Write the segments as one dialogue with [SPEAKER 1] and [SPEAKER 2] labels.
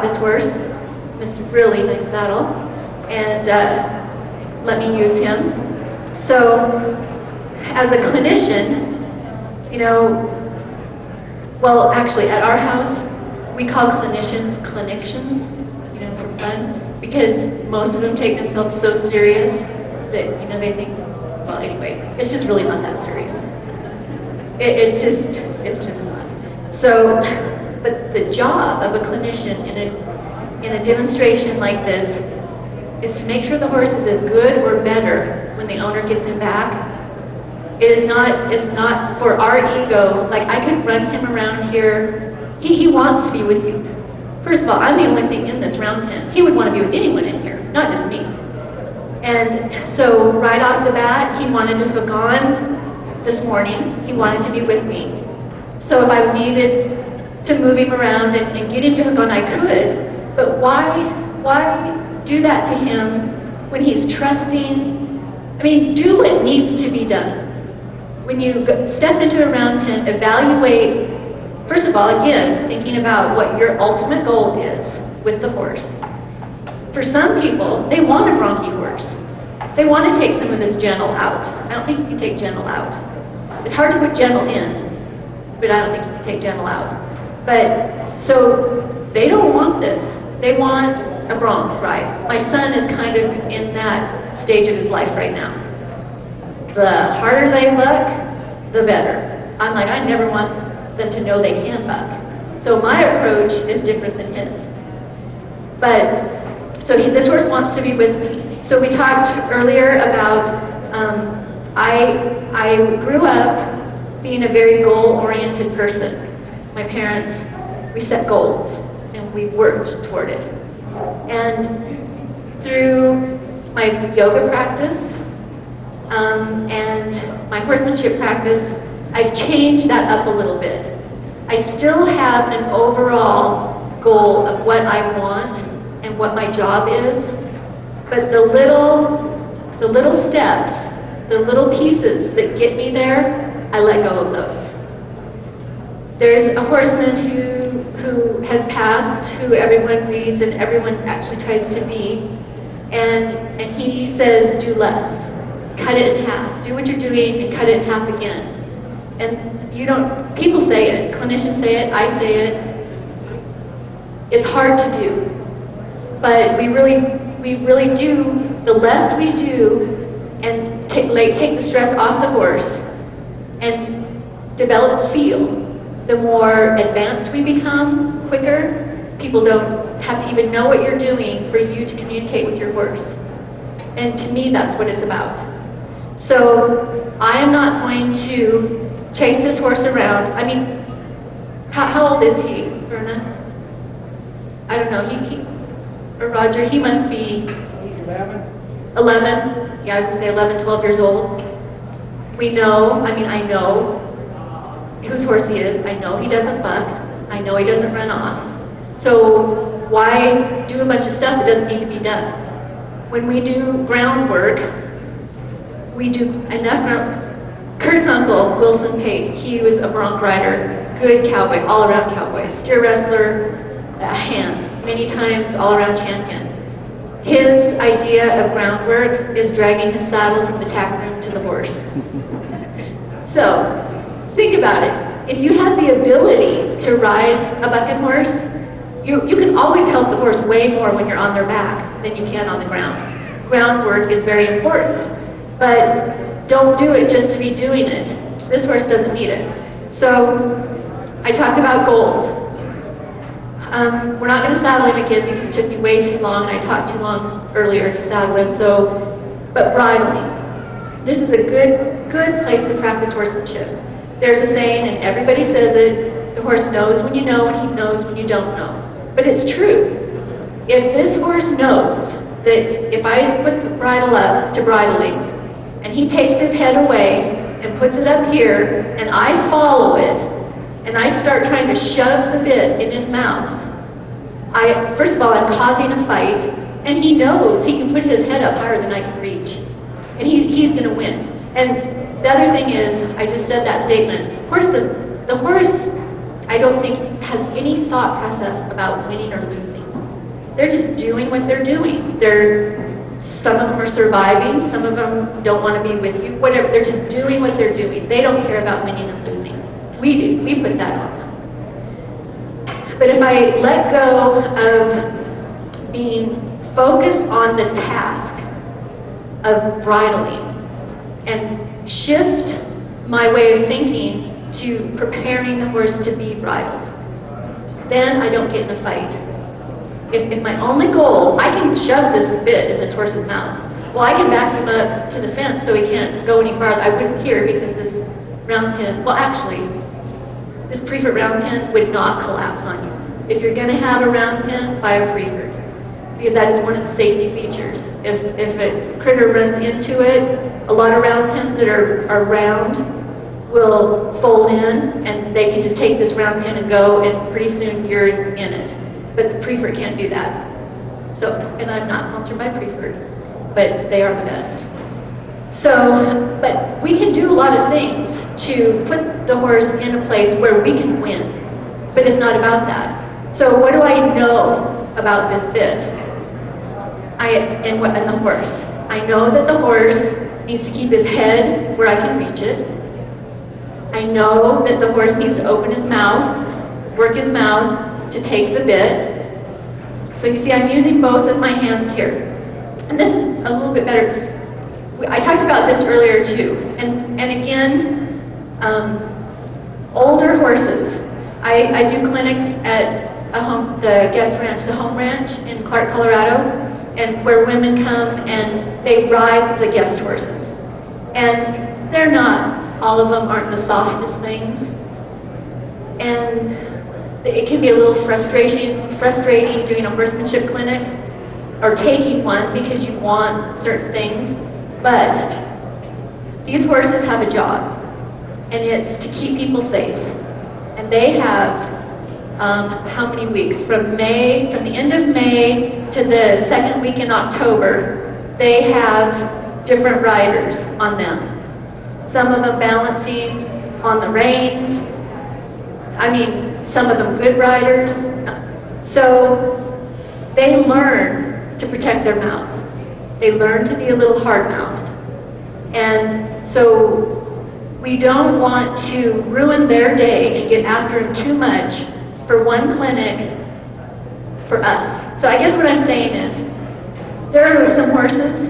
[SPEAKER 1] this horse, this really nice saddle, and uh, let me use him. So, as a clinician, you know, well, actually, at our house, we call clinicians clinicians, you know, for fun, because most of them take themselves so serious that, you know, they think, well, anyway, it's just really not that serious. It, it just, it's just not. So, but the job of a clinician in a, in a demonstration like this is to make sure the horse is as good or better when the owner gets him back. It is not, it's not for our ego, like I could run him around here. He, he wants to be with you. First of all, I'm the only thing in this round pen. He would want to be with anyone in here, not just me. And so right off the bat, he wanted to hook on this morning. He wanted to be with me. So if I needed to move him around and, and get him to I could. But why, why do that to him when he's trusting? I mean, do what needs to be done. When you step into a round pen, evaluate, first of all, again, thinking about what your ultimate goal is with the horse. For some people, they want a bronchi horse. They want to take some of this gentle out. I don't think you can take gentle out. It's hard to put gentle in, but I don't think you can take gentle out. But, so, they don't want this. They want a bronc ride. My son is kind of in that stage of his life right now. The harder they buck, the better. I'm like, I never want them to know they can buck. So my approach is different than his. But, so he, this horse wants to be with me. So we talked earlier about, um, I, I grew up being a very goal-oriented person. My parents, we set goals and we worked toward it. And through my yoga practice um, and my horsemanship practice, I've changed that up a little bit. I still have an overall goal of what I want and what my job is, but the little, the little steps, the little pieces that get me there, I let go of those. There's a horseman who, who has passed, who everyone reads and everyone actually tries to be, and, and he says, do less. Cut it in half. Do what you're doing and cut it in half again. And you don't, people say it, clinicians say it, I say it. It's hard to do. But we really, we really do, the less we do and take, like, take the stress off the horse and develop feel, the more advanced we become, quicker, people don't have to even know what you're doing for you to communicate with your horse. And to me, that's what it's about. So I am not going to chase this horse around. I mean, how, how old is he, Verna? I don't know. He, he or Roger, he must be
[SPEAKER 2] 11.
[SPEAKER 1] 11. Yeah, I was going to say 11, 12 years old. We know, I mean, I know whose horse he is. I know he doesn't buck. I know he doesn't run off. So why do a bunch of stuff that doesn't need to be done? When we do groundwork, we do enough ground. Kurt's uncle, Wilson Pate, he was a bronc rider, good cowboy, all-around cowboy, steer wrestler, a hand, many times all-around champion. His idea of groundwork is dragging his saddle from the tack room to the horse. so, think about it. If you have the ability to ride a bucking horse, you, you can always help the horse way more when you're on their back than you can on the ground. Groundwork is very important, but don't do it just to be doing it. This horse doesn't need it. So I talked about goals. Um, we're not going to saddle him again because it took me way too long and I talked too long earlier to saddle him. So, but bridling. This is a good, good place to practice horsemanship. There's a saying, and everybody says it, the horse knows when you know and he knows when you don't know. But it's true. If this horse knows that if I put the bridle up to bridling and he takes his head away and puts it up here and I follow it and I start trying to shove the bit in his mouth, I, first of all, I'm causing a fight and he knows he can put his head up higher than I can reach. And he, he's going to win. And the other thing is, I just said that statement, horse, the horse I don't think has any thought process about winning or losing. they're just doing what they're doing. They're, some of them are surviving, some of them don't want to be with you, whatever. They're just doing what they're doing. They don't care about winning and losing. We do. We put that on them. But if I let go of being focused on the task of bridling and shift my way of thinking to preparing the horse to be bridled, then I don't get in a fight. If, if my only goal, I can shove this bit in this horse's mouth. Well, I can back him up to the fence so he can't go any farther. I wouldn't care because this round pen, well actually, this Priefert round pen would not collapse on you. If you're gonna have a round pen, buy a Priefert because that is one of the safety features. If, if a critter runs into it, a lot of round pens that are, are round will fold in and they can just take this round pen and go and pretty soon you're in it. But the Priefert can't do that. So, and I'm not sponsored by Priefert, but they are the best. So, but we can do a lot of things to put the horse in a place where we can win. But it's not about that. So what do I know about this bit? I, and, and the horse. I know that the horse needs to keep his head where I can reach it. I know that the horse needs to open his mouth, work his mouth to take the bit. So you see I'm using both of my hands here. And this is a little bit better. I talked about this earlier too. And, and again, um, older horses. I, I do clinics at a home, the guest ranch, the home ranch in Clark, Colorado, and where women come and they ride the guest horses. And they're not all of them aren't the softest things. And it can be a little frustrating, frustrating doing a horsemanship clinic or taking one because you want certain things. But these horses have a job, and it's to keep people safe. And they have um, how many weeks? From May, from the end of May to the second week in October, they have different riders on them some of them balancing on the reins. I mean, some of them good riders. So they learn to protect their mouth. They learn to be a little hard-mouthed. And so we don't want to ruin their day and get after them too much for one clinic for us. So I guess what I'm saying is, there are some horses,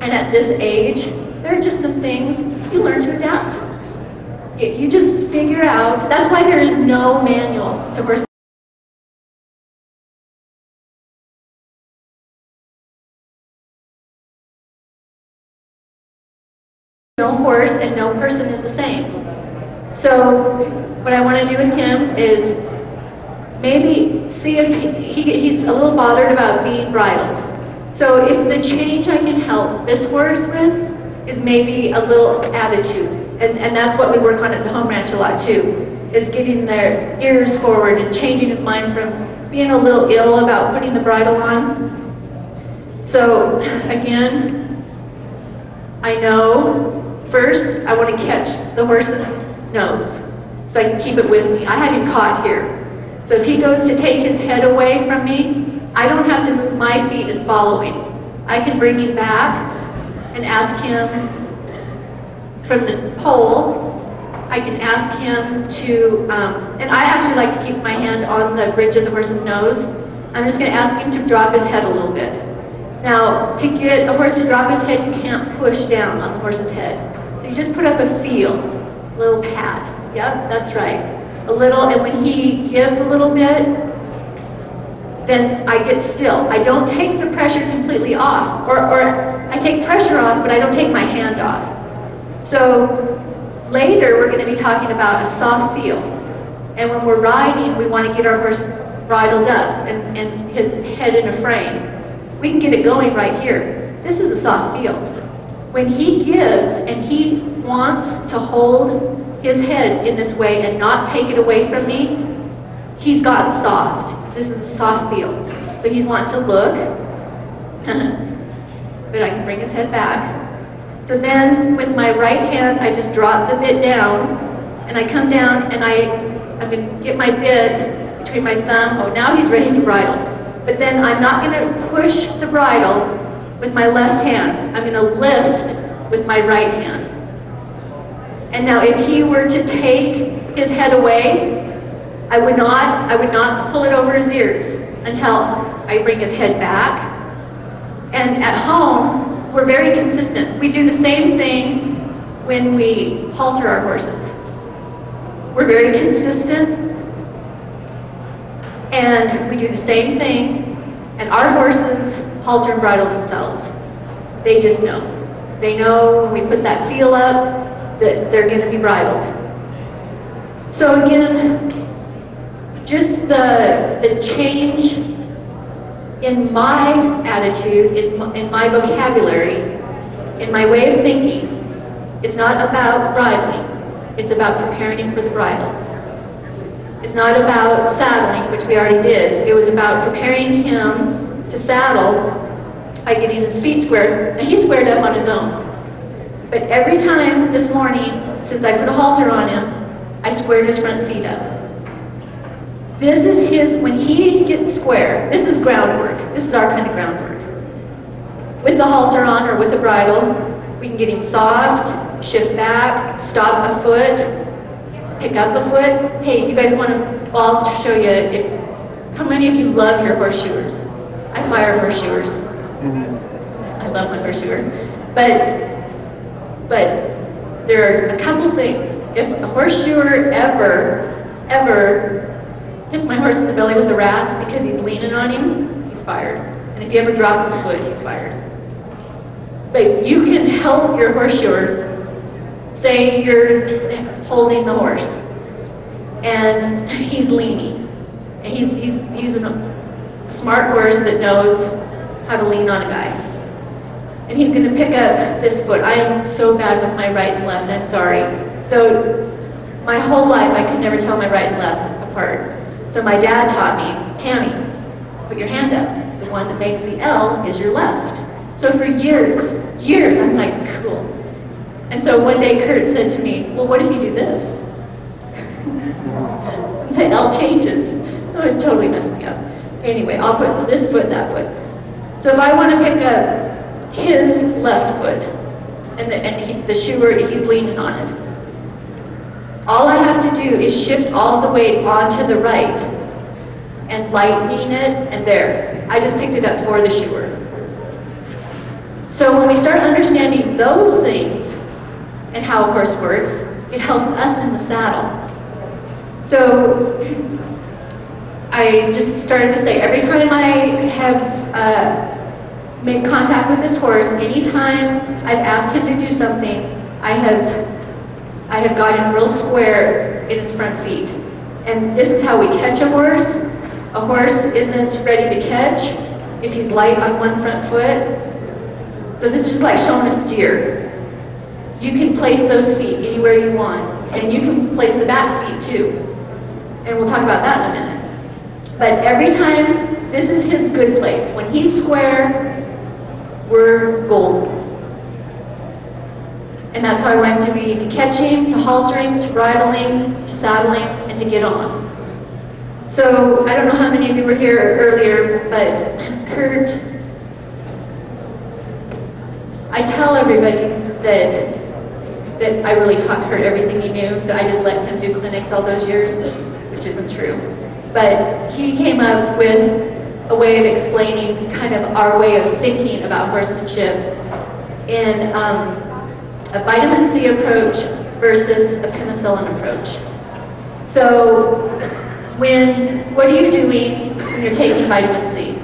[SPEAKER 1] and at this age, there are just some things you learn to adapt. You, you just figure out, that's why there is no manual to horse no horse and no person is the same. So what I want to do with him is maybe see if he, he, he's a little bothered about being bridled. So if the change I can help this horse with is maybe a little attitude. And, and that's what we work on at the home ranch a lot too, is getting their ears forward and changing his mind from being a little ill about putting the bridle on. So again, I know first I want to catch the horse's nose so I can keep it with me. I have him caught here. So if he goes to take his head away from me, I don't have to move my feet and follow him. I can bring him back and ask him from the poll, I can ask him to, um, and I actually like to keep my hand on the bridge of the horse's nose. I'm just going to ask him to drop his head a little bit. Now, to get a horse to drop his head, you can't push down on the horse's head. So you just put up a feel, little pat. Yep, that's right. A little, and when he gives a little bit, then I get still. I don't take the pressure completely off, or, or I take pressure off, but I don't take my hand off. So later we're going to be talking about a soft feel. And when we're riding, we want to get our horse bridled up and, and his head in a frame. We can get it going right here. This is a soft feel. When he gives and he wants to hold his head in this way and not take it away from me, he's gotten soft. This is a soft feel. So he's wanting to look. but I can bring his head back. So then with my right hand, I just drop the bit down and I come down and I, I'm to get my bit between my thumb. Oh, now he's ready to bridle. but then I'm not going to push the bridle with my left hand. I'm going to lift with my right hand. And now if he were to take his head away, I would not, I would not pull it over his ears until I bring his head back. And at home, we're very consistent. We do the same thing when we halter our horses. We're very consistent and we do the same thing and our horses halter and bridle themselves. They just know. They know when we put that feel up that they're going to be bridled. So again, just the, the change in my attitude, in my, in my vocabulary, in my way of thinking, it's not about bridling. It's about preparing him for the bridle. It's not about saddling, which we already did. It was about preparing him to saddle by getting his feet squared. And he squared up on his own. But every time this morning, since I put a halter on him, I squared his front feet up. This is his, when he gets square, this is groundwork. This is our kind of groundwork. With the halter on or with the bridle, we can get him soft, shift back, stop a foot, pick up a foot. Hey, you guys want to, well, I'll show you if, how many of you love your horseshoers? I fire horseshoers. Mm-hmm. I love my horseshoer. But, but there are a couple things. If a horseshoer ever, ever hits my horse in the belly with a rasp because he's leaning on him, he's fired. And if he ever drops his foot, he's fired. But you can help your horseshoer. Say you're holding the horse and he's leaning. And he's, he's, he's a smart horse that knows how to lean on a guy. And he's going to pick up this foot. I am so bad with my right and left. I'm sorry. So my whole life I could never tell my right and left apart. So my dad taught me, Tammy, put your hand up. The one that makes the L is your left. So for years, years, I'm like, cool. And so one day Kurt said to me, well, what if you do this? the L changes. So it totally messed me up. Anyway, I'll put this foot, that foot. So if I want to pick up his left foot, and the, and he, the shoer, he's leaning on it, all I have to do is shift all the weight onto the right and lightening it, and there. I just picked it up for the shoer. So when we start understanding those things and how a horse works, it helps us in the saddle. So I just started to say, every time I have uh, made contact with this horse, anytime I've asked him to do something, I have I have got him real square in his front feet. And this is how we catch a horse. A horse isn't ready to catch if he's light on one front foot. So this is just like showing a steer. You can place those feet anywhere you want. And you can place the back feet too. And we'll talk about that in a minute. But every time, this is his good place. When he's square, we're golden. And that's how I went to be, to catching, to haltering, to bridling, to saddling, and to get on. So I don't know how many of you were here earlier, but Kurt, I tell everybody that that I really taught Kurt everything he knew, that I just let him do clinics all those years, which isn't true. But he came up with a way of explaining kind of our way of thinking about horsemanship in um, a vitamin C approach versus a penicillin approach. So when, what are you doing when you're taking vitamin C?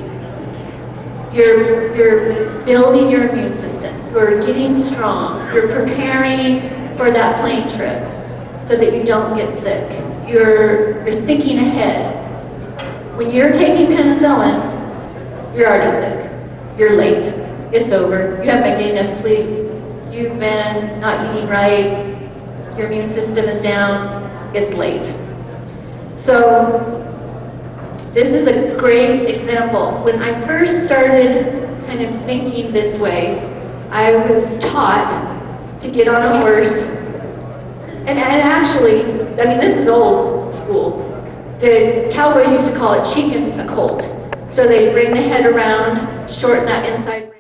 [SPEAKER 1] You're, you're building your immune system. You're getting strong. You're preparing for that plane trip so that you don't get sick. You're, you're thinking ahead. When you're taking penicillin, you're already sick. You're late. It's over. You haven't been getting enough sleep you've been not eating right, your immune system is down, it's late. So this is a great example. When I first started kind of thinking this way, I was taught to get on a horse, and, and actually, I mean, this is old school. The cowboys used to call it cheeking a colt. So they bring the head around, shorten that inside.